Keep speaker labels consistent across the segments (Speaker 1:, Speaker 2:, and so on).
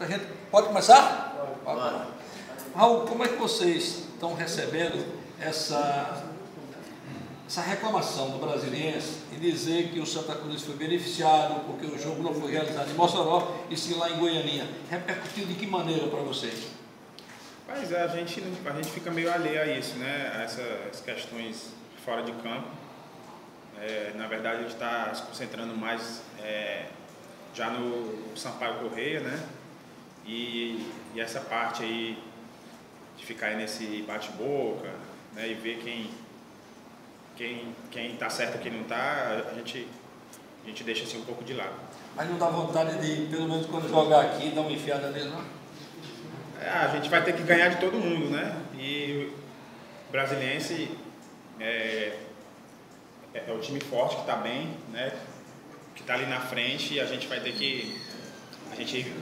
Speaker 1: A gente pode começar? Pode. Raul, como é que vocês estão recebendo essa, essa reclamação do brasiliense e dizer que o Santa Cruz foi beneficiado porque o jogo não foi realizado em Mossoró e sim lá em Goianinha? Repercutiu de que maneira para vocês?
Speaker 2: Mas a gente, a gente fica meio alheio a isso, né? A essas questões fora de campo. É, na verdade, a gente está se concentrando mais é, já no Sampaio Correia, né? E, e, essa parte aí de ficar aí nesse bate-boca, né? E ver quem quem quem está certo e quem não está, a gente a gente deixa assim um pouco de lado.
Speaker 1: Mas não dá vontade de, pelo menos quando jogar aqui, dar uma enfiada nele, não?
Speaker 2: É, a gente vai ter que ganhar de todo mundo, né? E o brasiliense é, é, é o time forte que está bem, né? Que está ali na frente e a gente vai ter que. A gente,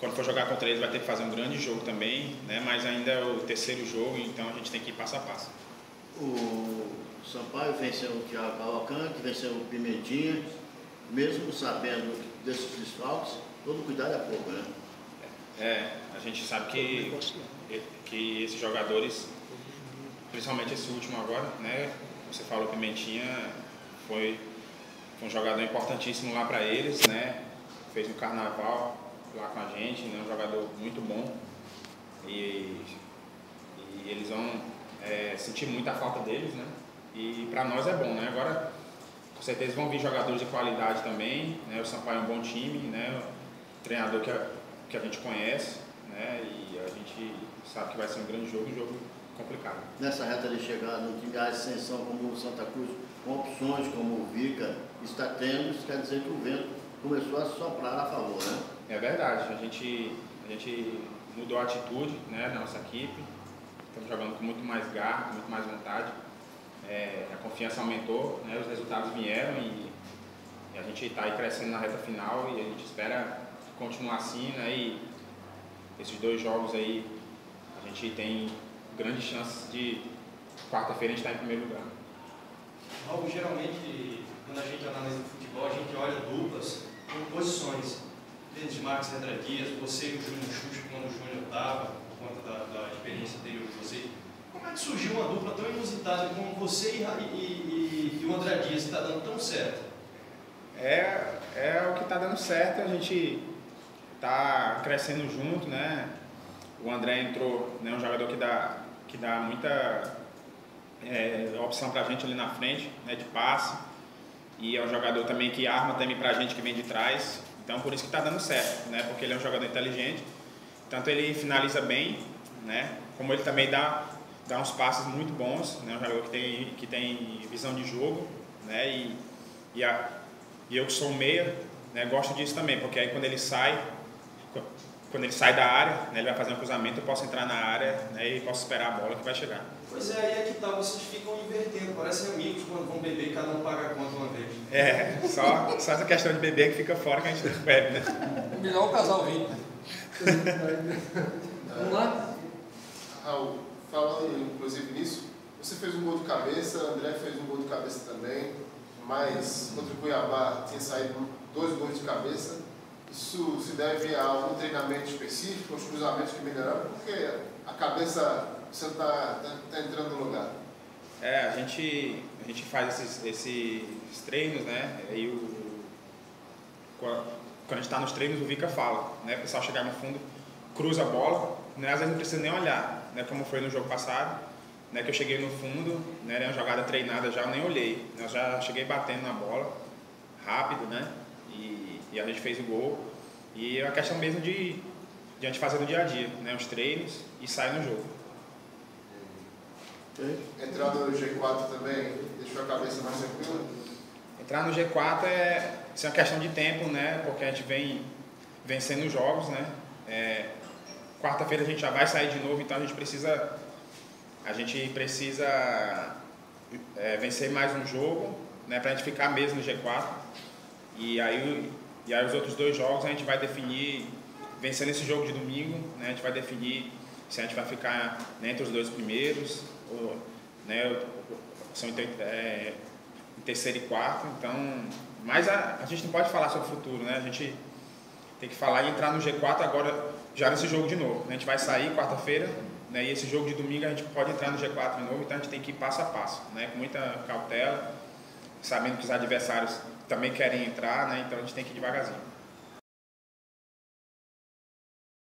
Speaker 2: quando for jogar contra eles, vai ter que fazer um grande jogo também, né? Mas ainda é o terceiro jogo, então a gente tem que ir passo a passo.
Speaker 3: O Sampaio venceu o Thiago Cavalcante, venceu o Pimentinha, mesmo sabendo desses desfalques, todo cuidado é pouco, né?
Speaker 2: É, a gente sabe que, que esses jogadores, principalmente esse último agora, né? Você falou Pimentinha, foi, foi um jogador importantíssimo lá para eles, né? Fez um carnaval lá com a gente, né? Um jogador muito bom. E, e eles vão é, sentir muita falta deles, né? E para nós é bom, né? Agora, com certeza vão vir jogadores de qualidade também, né? O Sampaio é um bom time, né? O treinador que a, que a gente conhece, né? E a gente sabe que vai ser um grande jogo, um jogo complicado.
Speaker 3: Nessa reta de chegada, um time de ascensão como o Santa Cruz, com opções como o Vica está tendo, isso quer dizer que o vento começou a soprar a favor, né?
Speaker 2: É verdade, a gente, a gente mudou a atitude né, da nossa equipe, estamos jogando com muito mais garra, com muito mais vontade. É, a confiança aumentou, né, os resultados vieram e, e a gente está aí crescendo na reta final e a gente espera continuar assim, né, e esses dois jogos aí a gente tem grandes chances de quarta-feira a gente estar em primeiro lugar.
Speaker 4: Algo geralmente, quando a gente analisa o futebol, a gente olha duplas em posições. Denis Marques, André Dias, você e o Júnior Xuxa, quando o Júnior estava, por conta da, da, experiência anterior de você. Como é que surgiu uma dupla tão inusitada como você e, e, e, e o André Dias, está dando tão certo?
Speaker 2: É, é o que está dando certo, a gente está crescendo junto, né? O André entrou, né, um jogador que dá, que dá muita é, opção para a gente ali na frente, né, de passe. E é um jogador também que arma também para a gente que vem de trás. Então, por isso que está dando certo, né? Porque ele é um jogador inteligente. Tanto ele finaliza bem, né? Como ele também dá, dá uns passes muito bons, né? Um jogador que tem, que tem visão de jogo, né? E, e, a, e eu que sou meia, né? Gosto disso também, porque aí quando ele sai, quando ele sai da área, né, ele vai fazer um cruzamento, eu posso entrar na área né, e posso esperar a bola que vai chegar.
Speaker 4: Pois é, aí é que tá, vocês ficam invertendo, parecem amigos quando vão beber e cada um paga a conta uma vez.
Speaker 2: É, só, só essa questão de beber que fica fora que a gente bebe, né?
Speaker 1: Melhor o casal vir. Vamos lá?
Speaker 5: Raul, falando inclusive nisso, você fez um gol de cabeça, André fez um gol de cabeça também, mas contra o Cuiabá tinha saído dois gols de cabeça. Isso se deve a um treinamento específico, aos cruzamentos que melhoraram, porque a cabeça você está tá, tá entrando no lugar.
Speaker 2: É, a gente, a gente faz esses, esses treinos, né? E o, quando a gente está nos treinos, o Vika fala, né? O pessoal chegar no fundo, cruza a bola, né? às vezes não precisa nem olhar, né? Como foi no jogo passado, né? Que eu cheguei no fundo, né? Era uma jogada treinada já, eu nem olhei. Né? Eu já cheguei batendo na bola, rápido, né? e a gente fez o gol. E é uma questão mesmo de, de a gente fazer no dia a dia, né? Os treinos e sair no jogo.
Speaker 5: Entrar no G4 também deixou a cabeça mais tranquila?
Speaker 2: Entrar no G4 é, é uma questão de tempo, né? Porque a gente vem vencendo os jogos, né? É, Quarta-feira a gente já vai sair de novo, então a gente precisa a gente precisa é, vencer mais um jogo, né? Para a gente ficar mesmo no G4. E aí e aí os outros dois jogos a gente vai definir, vencendo esse jogo de domingo, né, a gente vai definir se a gente vai ficar né, entre os dois primeiros, ou, né, são em, é, em terceiro e quarto, então. Mas a, a gente não pode falar sobre o futuro, né? A gente tem que falar e entrar no G4 agora, já nesse jogo de novo. Né, a gente vai sair quarta-feira, né? E esse jogo de domingo a gente pode entrar no G4 de novo, então a gente tem que ir passo a passo, né? Com muita cautela, sabendo que os adversários também querem entrar, né? Então a gente tem que ir devagarzinho.